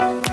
Música